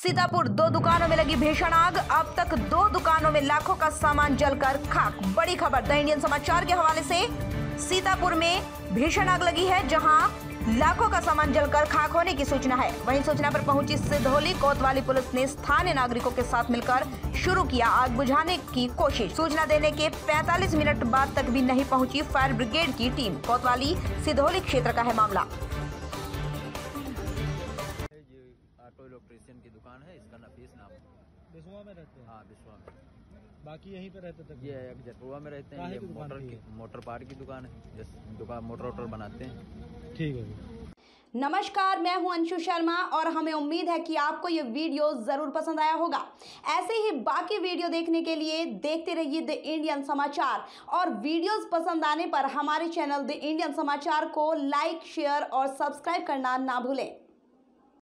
सीतापुर दो दुकानों में लगी भीषण आग। अब तक दो दुकानों में लाखों का सामान जलकर खाक। बड़ी खबर, द इंडियन समाचार के हवाले से। सीतापुर में भीषण आग लगी है, जहाँ लाखों का सामान जलकर खाक होने की सूचना है। वहीं सूचना पर पहुँची सिधौली कोतवाली पुलिस ने स्थानीय नागरिकों के साथ मिलकर शुरू किया आग बुझाने की कोशिश। सूचना देने के 45 मिनट बाद तक भी नहीं पहुँची फायर ब्रिगेड की टीम। कोतवाली सिधौली क्षेत्र का है मामला। ऑटो इलेक्ट्रिशियन की दुकान है इसका नफीस नाम। है बिस्वा में रहते हैं? हाँ विश्वा में। बाकी यहीं पे रहते थे ये जटुआ में रहते हैं। ये मोटर की की मोटर पार्ट की दुकान है जिस दुकान मोटर वोटर बनाते हैं। ठीक है नमस्कार मैं हूँ अंशु शर्मा और हमें उम्मीद है कि आपको ये वीडियो ज़रूर पसंद आया होगा। ऐसे ही बाकी वीडियो देखने के लिए देखते रहिए द इंडियन समाचार। और वीडियोस पसंद आने पर हमारे चैनल द इंडियन समाचार को लाइक शेयर और सब्सक्राइब करना ना भूलें।